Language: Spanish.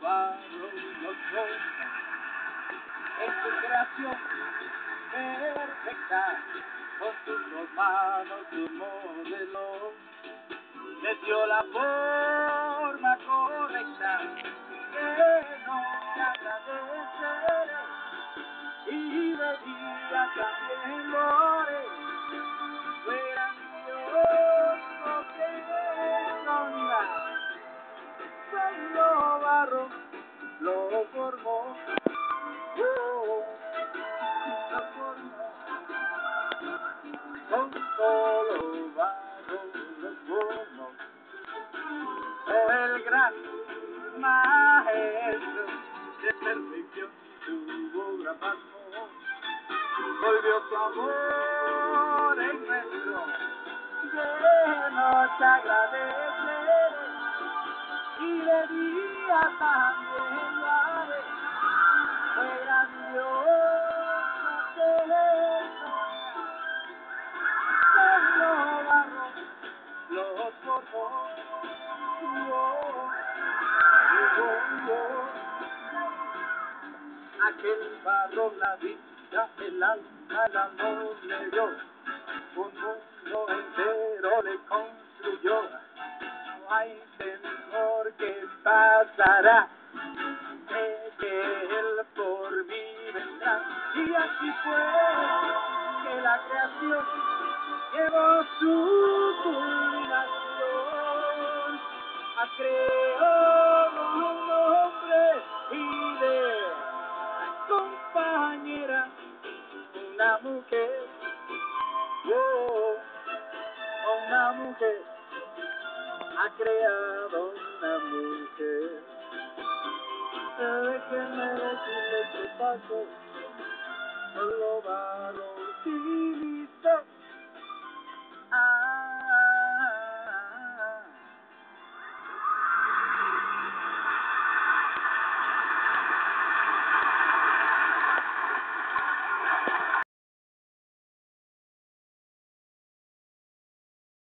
barro los forma en su creación perfecta, con dos manos su modelo, le dio la forma correcta, que no se agradeceré, y de día lo formó. Oh, lo formó. Con solo barro lo formó. El gran maestro de perfección su obra pasó. Volvió su amor en nuestro, que nos agradeceré y de día también Aquel barro la vida, el alma, amor le dio, un mundo entero le construyó. No hay temor que pasará, sé que él por mí vendrá. Y así fue que la creación llevó su culminación. A creó ha creado una mujer. Decirles que paso, solo utilizó